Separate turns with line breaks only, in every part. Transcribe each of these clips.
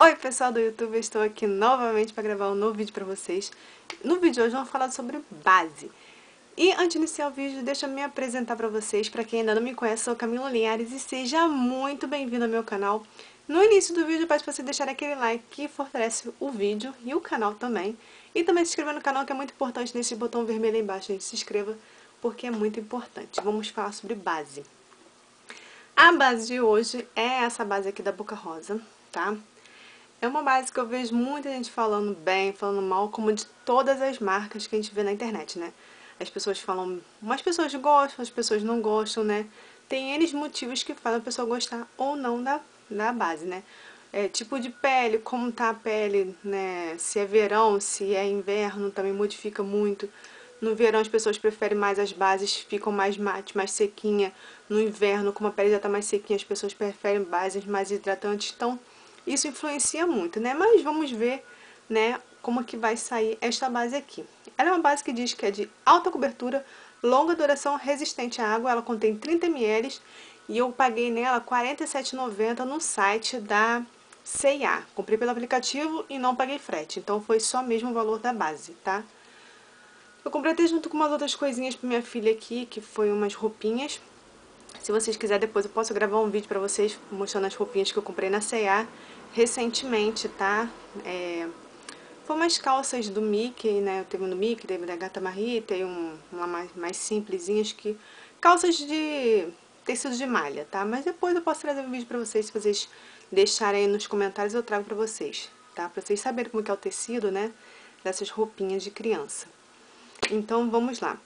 Oi pessoal do YouTube, eu estou aqui novamente para gravar um novo vídeo para vocês. No vídeo de hoje vamos falar sobre base. E antes de iniciar o vídeo, deixa eu me apresentar para vocês. Para quem ainda não me conhece, sou Camila Linhares e seja muito bem-vindo ao meu canal. No início do vídeo, peço para você deixar aquele like que fortalece o vídeo e o canal também. E também se inscrever no canal, que é muito importante nesse botão vermelho aí embaixo. Gente, se inscreva porque é muito importante. Vamos falar sobre base. A base de hoje é essa base aqui da Boca Rosa, tá? É uma base que eu vejo muita gente falando bem, falando mal, como de todas as marcas que a gente vê na internet, né? As pessoas falam, umas pessoas gostam, as pessoas não gostam, né? Tem eles motivos que fazem a pessoa gostar ou não da, da base, né? É, tipo de pele, como tá a pele, né? Se é verão, se é inverno, também modifica muito. No verão as pessoas preferem mais as bases, ficam mais mate, mais sequinha. No inverno, como a pele já tá mais sequinha, as pessoas preferem bases mais hidratantes. Então, isso influencia muito, né? Mas vamos ver, né, como que vai sair esta base aqui. Ela é uma base que diz que é de alta cobertura, longa duração, resistente à água. Ela contém 30 ml e eu paguei nela R$ 47,90 no site da C&A. Comprei pelo aplicativo e não paguei frete, então foi só mesmo o valor da base, tá? Eu comprei até junto com umas outras coisinhas pra minha filha aqui, que foi umas roupinhas. Se vocês quiserem, depois eu posso gravar um vídeo pra vocês mostrando as roupinhas que eu comprei na C&A recentemente, tá? É, umas calças do Mickey, né? Eu teve um do Mickey, teve da Gata Marie, tem um, uma mais, mais simplesinhas que... Calças de tecido de malha, tá? Mas depois eu posso trazer um vídeo pra vocês, se vocês deixarem aí nos comentários, eu trago pra vocês, tá? Pra vocês saberem como que é o tecido, né? Dessas roupinhas de criança. Então, vamos lá.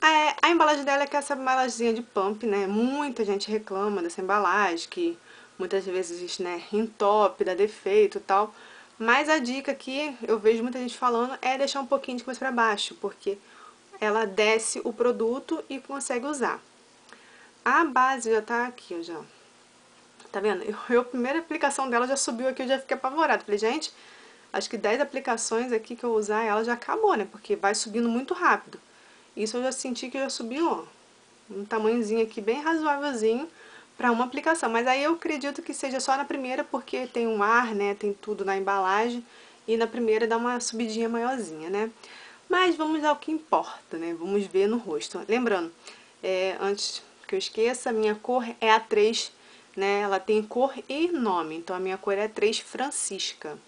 A, a embalagem dela é que é essa embalagemzinha de pump, né? Muita gente reclama dessa embalagem, que muitas vezes, né, entope, dá defeito e tal. Mas a dica aqui, eu vejo muita gente falando, é deixar um pouquinho de coisa para baixo, porque ela desce o produto e consegue usar. A base já tá aqui, já. Tá vendo? Eu, eu, a primeira aplicação dela já subiu aqui, eu já fiquei apavorada. Falei, gente, acho que 10 aplicações aqui que eu usar ela já acabou, né? Porque vai subindo muito rápido. Isso eu já senti que já subiu, ó. Um tamanhozinho aqui bem razoávelzinho para uma aplicação. Mas aí eu acredito que seja só na primeira, porque tem um ar, né, tem tudo na embalagem, e na primeira dá uma subidinha maiorzinha, né. Mas vamos ao que importa, né, vamos ver no rosto. Lembrando, é, antes que eu esqueça, a minha cor é a 3, né, ela tem cor e nome, então a minha cor é 3 Francisca.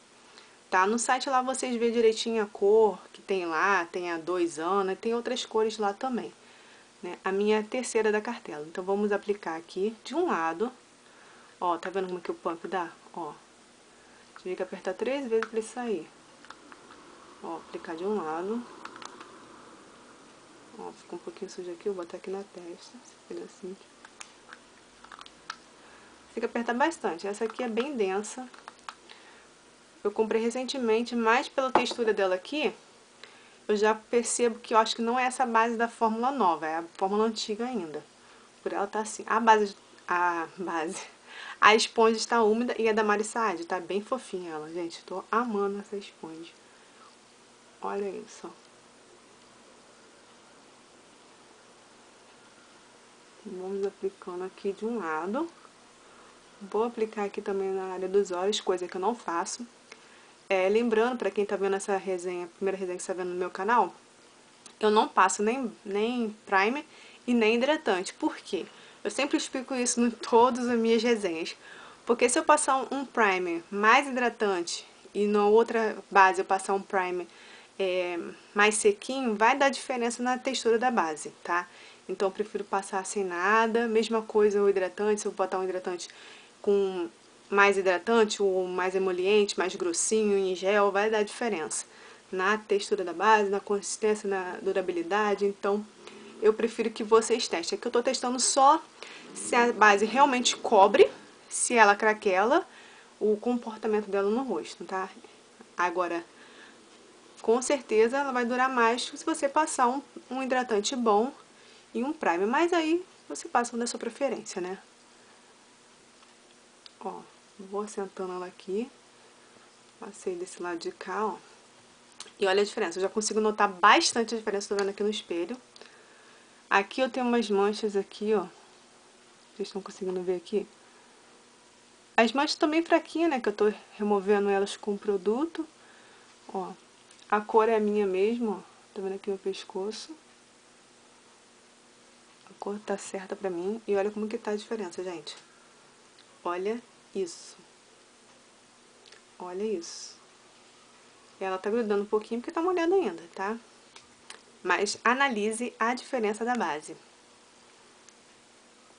Tá? No site lá vocês vê direitinho a cor que tem lá, tem a 2 anos, tem outras cores lá também né, a minha terceira da cartela. Então, vamos aplicar aqui de um lado. Ó, tá vendo como que o pump dá? Ó, tive que apertar três vezes pra ele sair. Ó, aplicar de um lado. Ó, ficou um pouquinho sujo aqui, vou botar aqui na testa, pedacinho aqui. Tem que apertar bastante. Essa aqui é bem densa. Eu comprei recentemente, mais pela textura dela aqui, eu já percebo que eu acho que não é essa base da fórmula nova, é a fórmula antiga ainda. Por ela tá assim. A base, a base, a esponja está úmida e é da Marissaad, tá bem fofinha ela, gente. Tô amando essa esponja. Olha isso, Vamos aplicando aqui de um lado. Vou aplicar aqui também na área dos olhos, coisa que eu não faço. É, lembrando, para quem está vendo essa resenha, primeira resenha que está vendo no meu canal, eu não passo nem, nem primer e nem hidratante. Por quê? Eu sempre explico isso em todas as minhas resenhas. Porque se eu passar um primer mais hidratante e na outra base eu passar um primer é, mais sequinho, vai dar diferença na textura da base, tá? Então eu prefiro passar sem nada, mesma coisa o hidratante, se eu botar um hidratante com mais hidratante ou mais emoliente, mais grossinho em gel, vai dar diferença na textura da base, na consistência, na durabilidade, então eu prefiro que vocês testem. Aqui eu tô testando só se a base realmente cobre, se ela craquela, o comportamento dela no rosto, tá? Agora, com certeza ela vai durar mais se você passar um, um hidratante bom e um primer, mas aí você passa da sua preferência, né? Ó. Vou assentando ela aqui. Passei desse lado de cá, ó. E olha a diferença, eu já consigo notar bastante a diferença, tô vendo aqui no espelho. Aqui eu tenho umas manchas aqui, ó. Vocês estão conseguindo ver aqui? As manchas também fraquinhas, né? Que eu tô removendo elas com o produto. Ó, a cor é a minha mesmo, ó. Tá vendo aqui meu pescoço? A cor tá certa pra mim. E olha como que tá a diferença, gente. Olha isso. Olha isso. Ela tá grudando um pouquinho porque tá molhada ainda, tá? Mas analise a diferença da base.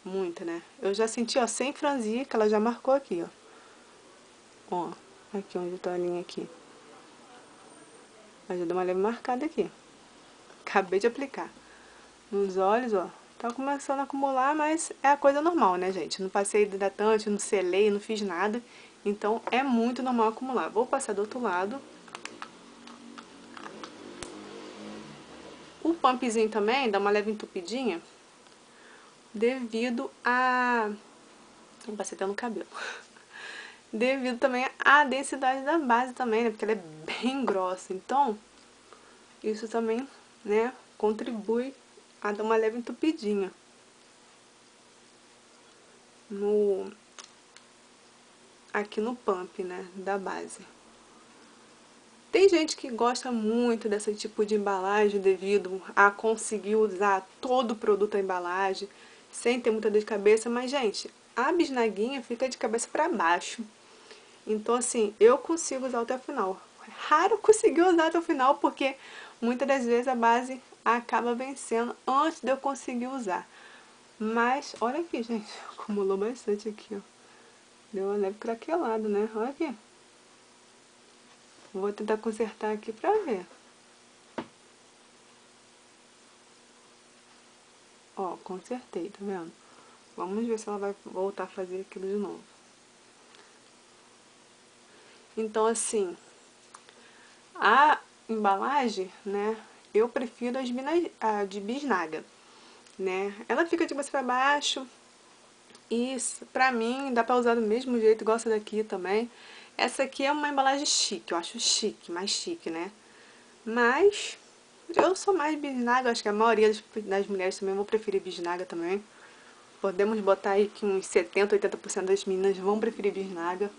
Muita, né? Eu já senti, ó, sem franzir, que ela já marcou aqui, ó. Ó, aqui onde tá a linha aqui. Mas já deu uma leve marcada aqui. Acabei de aplicar. Nos olhos, ó. Tá começando a acumular, mas é a coisa normal, né, gente? Não passei hidratante, não selei, não fiz nada. Então, é muito normal acumular. Vou passar do outro lado. O pumpzinho também dá uma leve entupidinha devido a... Eu passei até no cabelo. devido também à densidade da base também, né? Porque ela é bem grossa. Então, isso também, né, contribui a dar uma leve entupidinha. No... Aqui no pump, né, da base. Tem gente que gosta muito desse tipo de embalagem devido a conseguir usar todo o produto da embalagem sem ter muita dor de cabeça, mas gente, a bisnaguinha fica de cabeça para baixo. Então assim, eu consigo usar até o final. Raro conseguir usar até o final porque muitas das vezes a base acaba vencendo antes de eu conseguir usar. Mas, olha aqui, gente, acumulou bastante aqui, ó. Deu uma leve craquelada, né? Olha aqui. Vou tentar consertar aqui pra ver. Ó, consertei, tá vendo? Vamos ver se ela vai voltar a fazer aquilo de novo. Então, assim, a embalagem, né, eu prefiro as a de bisnaga, né? Ela fica de você pra baixo e pra mim dá pra usar do mesmo jeito, essa daqui também. Essa aqui é uma embalagem chique, eu acho chique, mais chique, né? Mas eu sou mais bisnaga, acho que a maioria das, das mulheres também vão preferir bisnaga também. Podemos botar aí que uns 70, 80% das meninas vão preferir bisnaga,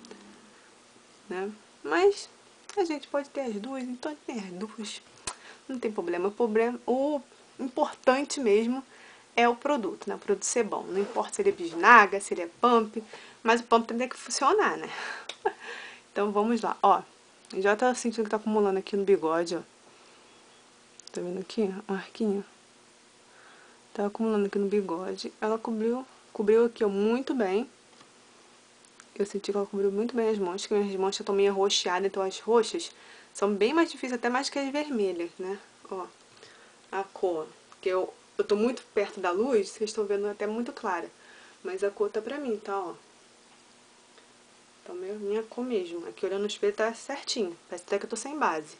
né? Mas a gente pode ter as duas, então tem as duas. Não tem problema. O, problema, o importante mesmo é o produto, né? O produto ser bom. Não importa se ele é bisnaga, se ele é pump, mas o pump tem que funcionar, né? Então vamos lá, ó. Já tá sentindo que tá acumulando aqui no bigode, ó. Tá vendo aqui? Um arquinho. Tá acumulando aqui no bigode. Ela cobriu, cobriu aqui, ó, muito bem. Eu senti que ela cobriu muito bem as manchas, que minhas manchas estão meio roxeadas, então as roxas são bem mais difíceis, até mais que as vermelhas, né? Ó, a cor, que eu, eu tô muito perto da luz, vocês estão vendo até muito clara. Mas a cor tá pra mim, tá, ó. Então, minha cor mesmo. Aqui olhando no espelho tá certinho. Parece até que eu tô sem base.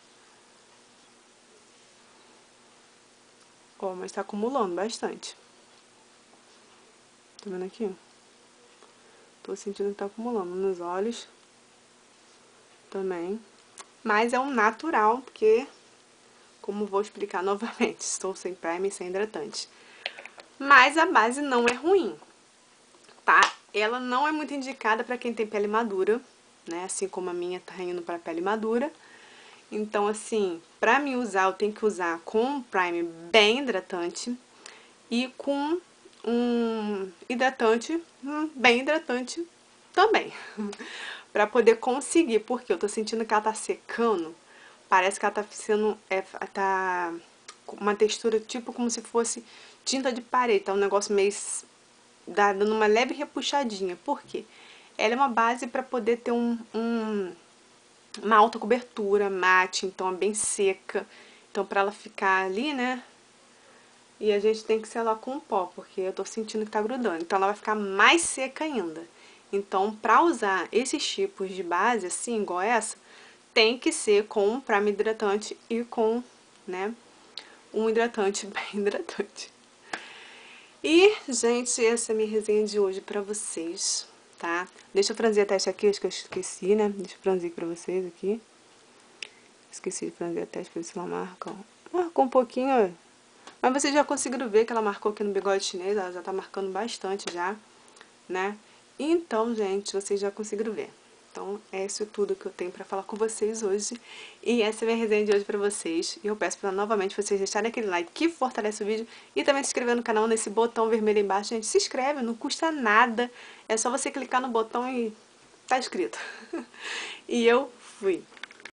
Ó, mas tá acumulando bastante. Tá vendo aqui? Tô sentindo que tá acumulando nos olhos. Também. Mas é um natural, porque, como vou explicar novamente, estou sem primer e sem hidratante. Mas a base não é ruim, tá? Ela não é muito indicada para quem tem pele madura, né? Assim como a minha tá indo para pele madura. Então, assim, pra me usar, eu tenho que usar com um primer bem hidratante e com um hidratante hum, bem hidratante também. pra poder conseguir, porque eu tô sentindo que ela tá secando, parece que ela tá sendo, é, tá uma textura tipo como se fosse tinta de parede, tá um negócio meio dando uma leve repuxadinha. Por quê? Ela é uma base para poder ter um, um, uma alta cobertura, mate, então é bem seca. Então para ela ficar ali, né? E a gente tem que selar com pó, porque eu tô sentindo que tá grudando. Então ela vai ficar mais seca ainda. Então, para usar esses tipos de base, assim, igual essa, tem que ser com um primer hidratante e com, né, um hidratante bem hidratante. E, gente, essa é a minha resenha de hoje pra vocês, tá? Deixa eu franzir a testa aqui, acho que eu esqueci, né? Deixa eu franzir pra vocês aqui. Esqueci de franzir a pra ver se ela marca. Marcou um pouquinho, ó. Mas vocês já conseguiram ver que ela marcou aqui no bigode chinês, ela já tá marcando bastante já, né? Então, gente, vocês já conseguiram ver. Então, é isso tudo que eu tenho pra falar com vocês hoje. E essa é a minha resenha de hoje pra vocês. E eu peço pra novamente vocês deixarem aquele like que fortalece o vídeo. E também se inscrever no canal nesse botão vermelho embaixo. Gente, se inscreve, não custa nada. É só você clicar no botão e tá escrito. e eu fui.